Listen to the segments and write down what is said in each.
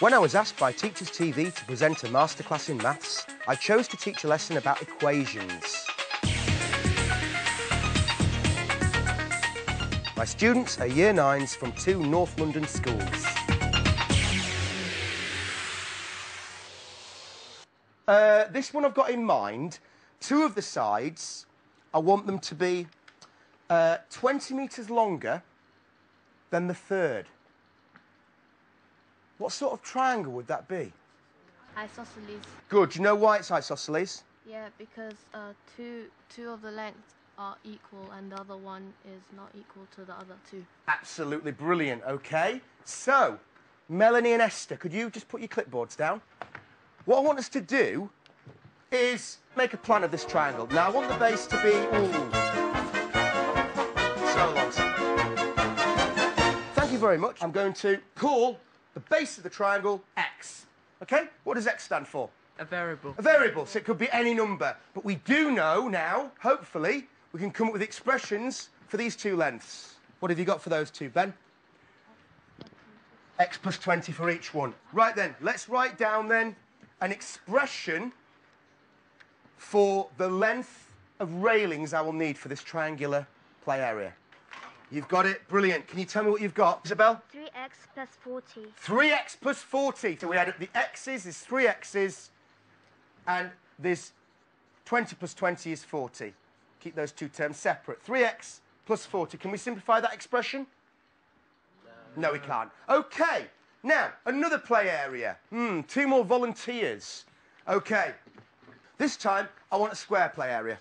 When I was asked by Teachers TV to present a masterclass in maths, I chose to teach a lesson about equations. My students are Year 9s from two North London schools. Uh, this one I've got in mind, two of the sides, I want them to be uh, 20 metres longer than the third. What sort of triangle would that be? Isosceles. Good. Do you know why it's isosceles? Yeah, because uh, two two of the lengths are equal and the other one is not equal to the other two. Absolutely brilliant. Okay. So, Melanie and Esther, could you just put your clipboards down? What I want us to do is make a plan of this triangle. Now, I want the base to be. Ooh. So long. Thank you very much. I'm going to call the base of the triangle x. Okay? What does x stand for? A variable. A variable, so it could be any number. But we do know now, hopefully, we can come up with expressions for these two lengths. What have you got for those two, Ben? X plus 20 for each one. Right then, let's write down then an expression for the length of railings I will need for this triangular play area. You've got it. Brilliant. Can you tell me what you've got, Isabel? 3x plus 40. 3x plus 40. So we add up the x's, is 3x's, and this 20 plus 20 is 40. Keep those two terms separate. 3x plus 40. Can we simplify that expression? No, we can't. Okay. Now, another play area. Hmm, two more volunteers. Okay. This time, I want a square play area.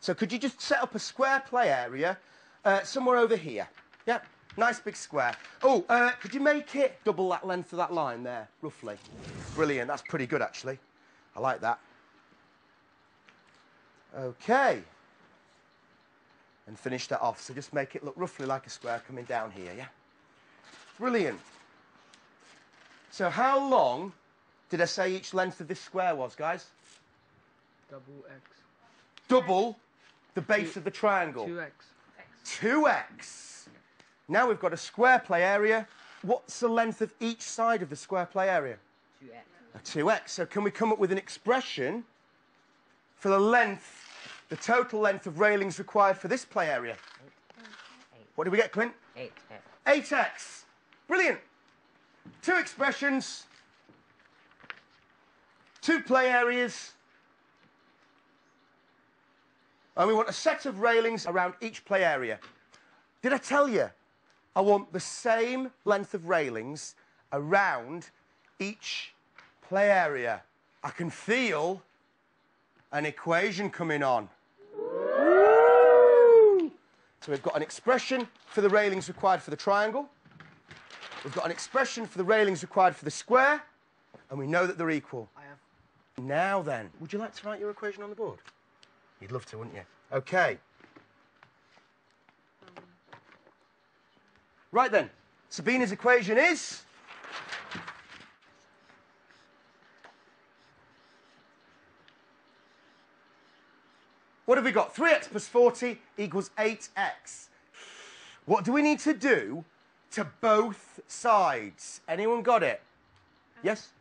So could you just set up a square play area uh, somewhere over here? Yep. Nice big square. Oh, uh, could you make it double that length of that line there, roughly? Brilliant. That's pretty good, actually. I like that. Okay. And finish that off. So just make it look roughly like a square coming down here, yeah? Brilliant. So how long did I say each length of this square was, guys? Double x. Double the base Two- of the triangle. 2x. 2x. Now we've got a square play area. What's the length of each side of the square play area? 2x. A 2x. So can we come up with an expression for the length, the total length of railings required for this play area? What did we get, Clint? 8x. 8x. Brilliant. Two expressions, two play areas, and we want a set of railings around each play area. Did I tell you? I want the same length of railings around each play area. I can feel an equation coming on. So we've got an expression for the railings required for the triangle. We've got an expression for the railings required for the square. And we know that they're equal. I have. Now then, would you like to write your equation on the board? You'd love to, wouldn't you? Okay. Right then, Sabina's equation is. What have we got? 3x plus 40 equals 8x. What do we need to do to both sides? Anyone got it? Yes?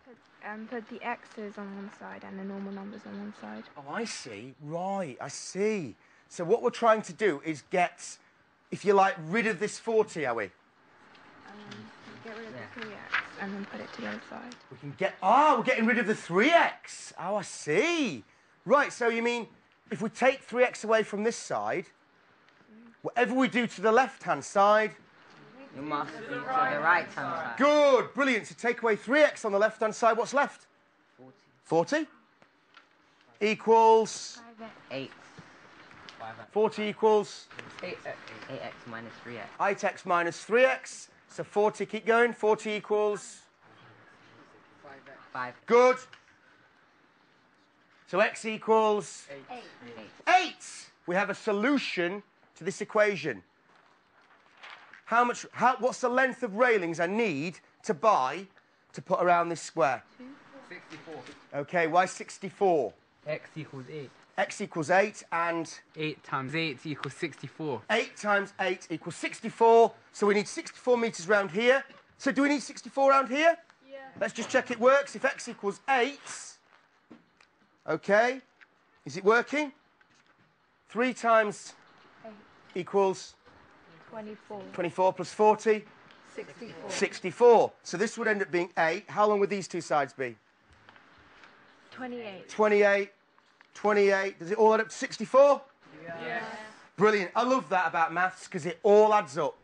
Um, put the x's on one side and the normal numbers on one side. Oh, I see. Right, I see. So what we're trying to do is get, if you like, rid of this 40, are we? Um, get rid of the 3x and then put it to the other side. We can get, ah, we're getting rid of the 3x. Oh, I see. Right, so you mean if we take 3x away from this side, whatever we do to the left-hand side, You must be to the right hand side. good, brilliant. So take away 3x on the left-hand side, what's left? 40. 40 equals, 8. 40 equals 8, uh, 8x minus 3x. 8x minus 3x. So 40, keep going. 40 equals 5. good. So x equals Eight. 8. We have a solution to this equation. How much, how, what's the length of railings I need to buy to put around this square? 64. Okay, why 64? X equals 8. x equals 8 and 8 times 8 equals 64. 8 times 8 equals 64. So we need 64 metres round here. So do we need 64 round here? Yeah. Let's just check it works. If x equals 8, okay, is it working? 3 times eight. equals 24. 24 plus 40, 64. 64. So this would end up being 8. How long would these two sides be? 28. 28, 28. Does it all add up to 64? Yes. Brilliant. I love that about maths because it all adds up.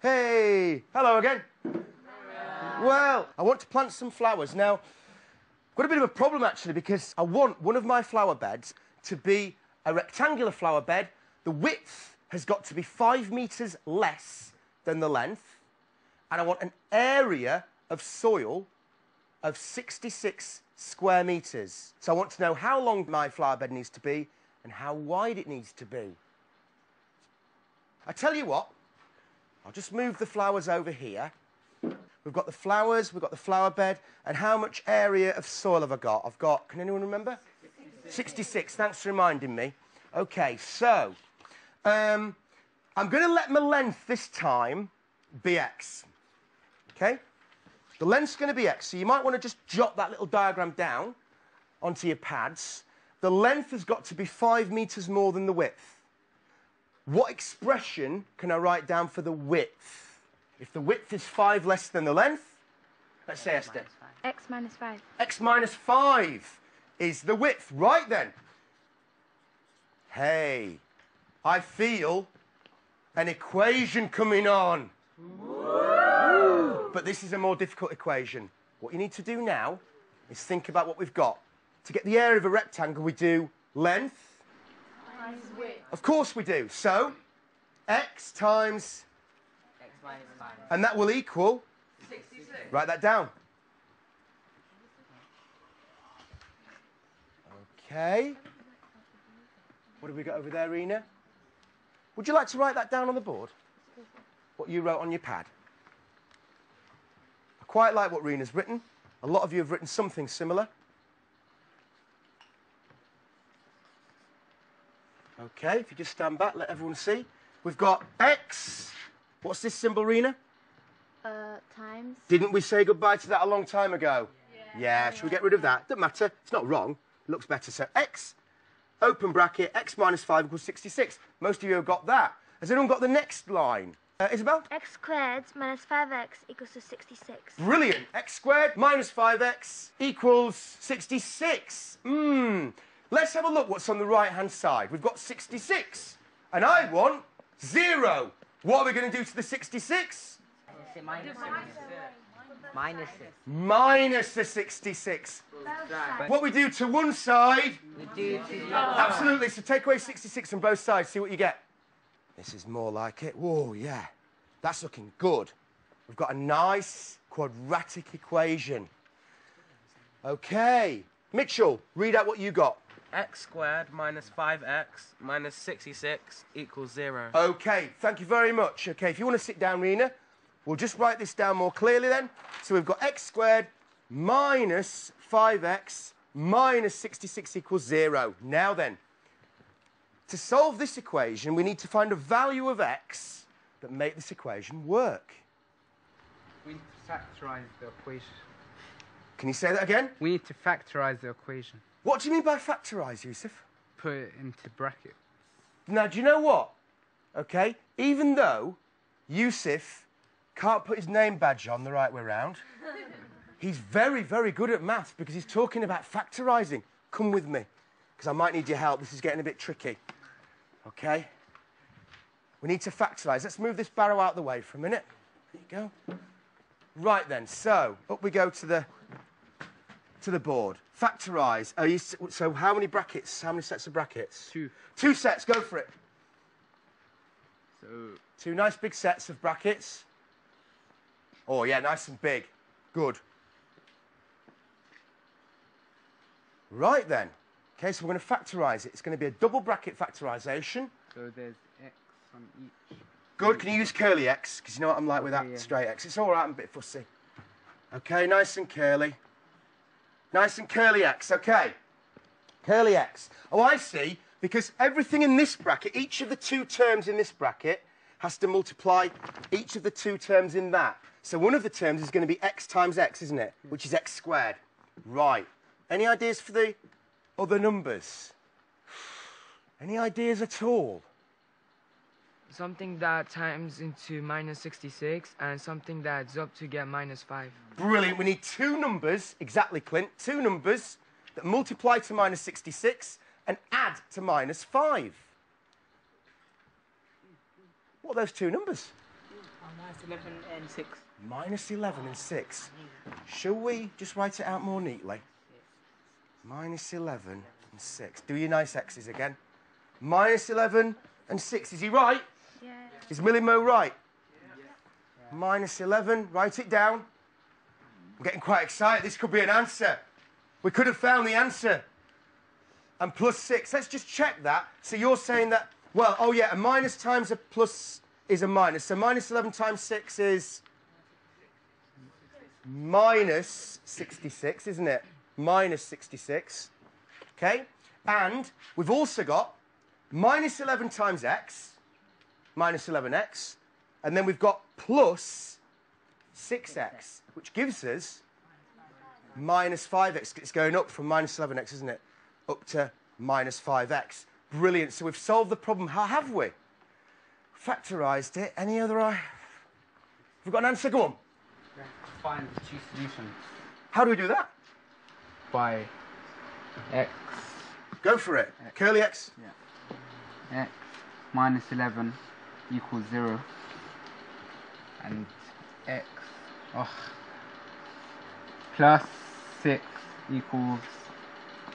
Hey, hello again. Well, I want to plant some flowers. Now, I've got a bit of a problem actually because I want one of my flower beds to be a rectangular flower bed. The width has got to be five metres less than the length. And I want an area of soil of 66 square metres. So I want to know how long my flower bed needs to be and how wide it needs to be. I tell you what, I'll just move the flowers over here. We've got the flowers, we've got the flower bed, and how much area of soil have I got? I've got, can anyone remember? 66. Thanks for reminding me. Okay, so um, I'm going to let my length this time be x. Okay? The length's going to be x, so you might want to just jot that little diagram down onto your pads. The length has got to be five metres more than the width. What expression can I write down for the width? If the width is 5 less than the length, let's say Esther. Minus five. X minus 5. X minus 5 is the width. Right then. Hey, I feel an equation coming on. But this is a more difficult equation. What you need to do now is think about what we've got. To get the area of a rectangle, we do length. Of course we do. So, x times, X minus 5. and that will equal. Write that down. Okay. What have we got over there, Rena? Would you like to write that down on the board? What you wrote on your pad? I quite like what Rena's written. A lot of you have written something similar. Okay, if you just stand back, let everyone see. We've got X. What's this symbol, Rena? Uh, times. Didn't we say goodbye to that a long time ago? Yeah. Yeah, should we get rid of that? Doesn't matter. It's not wrong. It looks better. So X, open bracket, X minus 5 equals 66. Most of you have got that. Has anyone got the next line? Uh, Isabel? x squared minus 5x equals to 66. Brilliant. X squared minus 5x equals 66. Mmm. Let's have a look what's on the right-hand side. We've got 66. And I want 0. What are we going to do to the 66? Minus it. Minus. Minus the 66. What we do to one side We do to the Absolutely. So take away 66 on both sides, see what you get. This is more like it. Whoa, yeah. That's looking good. We've got a nice quadratic equation. Okay. Mitchell, read out what you got. X squared minus 5x minus 66 equals 0. Okay, thank you very much. Okay, if you want to sit down, Rena, we'll just write this down more clearly then. So we've got x squared minus 5x minus 66 equals 0. Now then, to solve this equation, we need to find a value of x that make this equation work. We need to factorize the equation. Can you say that again? We need to factorize the equation. What do you mean by factorise, Yusuf? Put it into brackets. Now, do you know what? Okay, even though Yusuf can't put his name badge on the right way round, he's very, very good at maths because he's talking about factorising. Come with me, because I might need your help. This is getting a bit tricky. Okay? We need to factorise. Let's move this barrow out of the way for a minute. There you go. Right then, so up we go to the to the board. Factorise. Are you, so how many brackets? How many sets of brackets? Two. Two sets. Go for it. So Two nice big sets of brackets. Oh, yeah, nice and big. Good. Right then. Okay, so we're going to factorise it. It's going to be a double bracket factorisation. so there's x on each. Good. Can you use curly X? Because you know what I'm like with that Yeah, yeah. straight X. It's all right. I'm a bit fussy. Okay, nice and curly. Nice and curly X. Okay. Curly X. Oh, I see. Because everything in this bracket, each of the two terms in this bracket, has to multiply each of the two terms in that. So one of the terms is going to be x times x, isn't it? Which is x squared. Right. Any ideas for the other numbers? Any ideas at all? Something that times into minus 66 and something that adds up to get minus 5. Brilliant. We need two numbers, exactly, Clint, two numbers that multiply to minus 66 and add to minus 5. What are those two numbers? Oh, minus 11 and 6. Minus 11 and 6. Shall we just write it out more neatly? Minus 11 and 6. Do your nice X's again. Minus 11 and 6. Is he right? Is Millimo right? Minus 11. Write it down. I'm getting quite excited. This could be an answer. We could have found the answer. And plus 6. Let's just check that. So you're saying that, well, oh yeah, a minus times a plus is a minus. So minus 11 times 6 is minus 66, isn't it? Minus 66. Okay? And we've also got minus 11 times x, minus 11x, and then we've got plus 6x, which gives us minus 5x. It's going up from minus 11x, isn't it? Up to minus 5x. Brilliant. So we've solved the problem. How have we? Factorized it. Any other? i- We've got an answer. Go on. Find the two solutions How do we do that? by x, Go for it. Curly x. x minus 11 equals 0 and x oh, plus 6 equals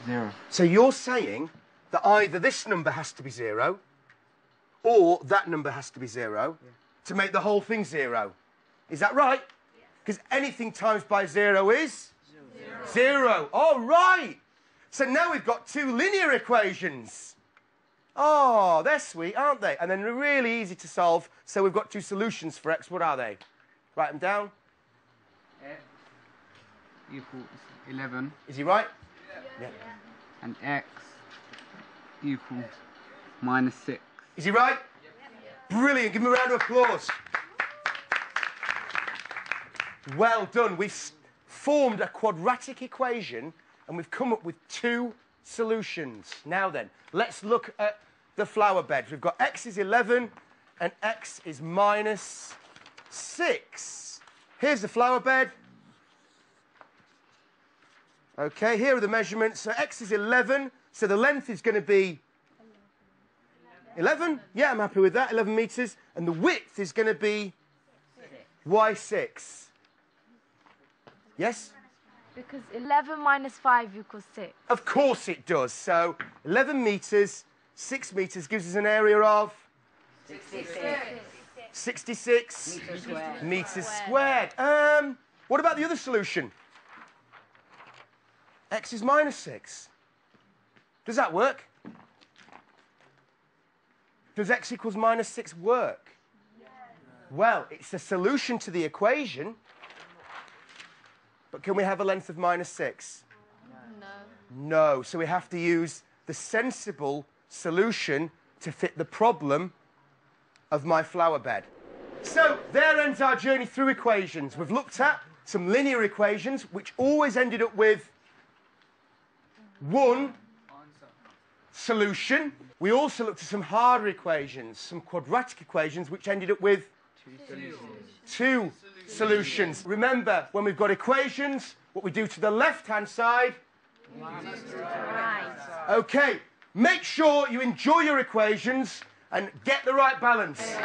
0. So you're saying that either this number has to be zero or that number has to be zero to make the whole thing zero. Is that right? Because anything times by zero is zero. All right. So now we've got two linear equations. Oh, they're sweet, aren't they? And then they're really easy to solve. So we've got two solutions for x. What are they? Write them down. x equals 11 Is he right? Yeah. and x equals minus 6. Is he right? Yeah. Brilliant. Give him a round of applause. Well done. We've formed a quadratic equation and we've come up with two solutions. Now then, let's look at the flower beds. We've got x is 11 and x is minus 6. Here's the flower bed. Okay, here are the measurements. So x is 11, so the length is going to be 11? Yeah, I'm happy with that. 11 meters. And the width is going to be y6. Yes? Because 11 minus 5 equals 6. Of course it does. So 11 meters, 6 meters gives us an area of 66. 66 Meters squared. meters squared. Um, what about the other solution? X is minus 6. Does that work? Does x equals minus 6 work? Well, it's a solution to the equation, but can we have a length of minus 6? No. No. So we have to use the sensible solution to fit the problem of my flower bed. So there ends our journey through equations. We've looked at some linear equations, which always ended up with one solution. We also looked at some harder equations, some quadratic equations, which ended up with two solutions. Remember, when we've got equations, what we do to the left-hand side Okay, make sure you enjoy your equations and get the right balance.